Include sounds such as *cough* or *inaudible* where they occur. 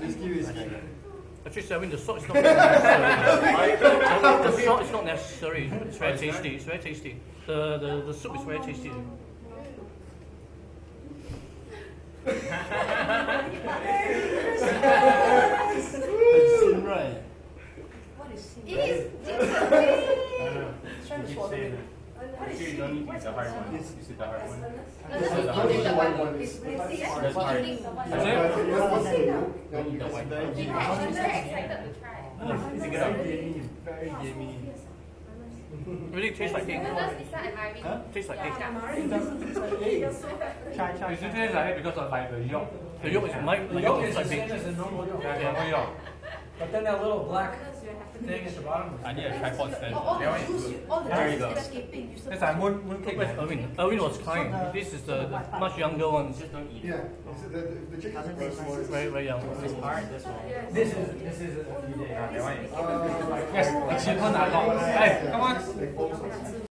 Whiskey, whiskey. Actually, Selwyn, the salt is not necessary. the, the salt is not necessary. It's very tasty. It's very tasty. The, the, the soup is very tasty. It's sin, right? What is sin? It is. Trying to swallow it. What is Actually, you need to use the hard one. Use the hard one. No, this is The not hard the one. white one. one. It's It's British. that's hard. eating. Is it? Don't need the white one. I'm very excited to try. It's very gamey, very gamey. Really tastes like cake. Because that's is that admiring. Huh? Tastes like cake. It doesn't taste like egg. *laughs* Chai, chai, It tastes like it because of like the yolk. The yolk is my The the yolk yolk is is the like same cake. as a normal yolk. Yeah, normal yolk. *laughs* But then that little black you at the bottom. I need a tripod stand. There you go. escaping. You That's like one, one cake. Where's Erwin? Erwin was crying. This is the much younger one. Just don't eat it. Yeah. The, the, the chicken very, very young. This part, this one. This is, this is Yes. few days. Uh, yes, it's your turn. Hey, come on.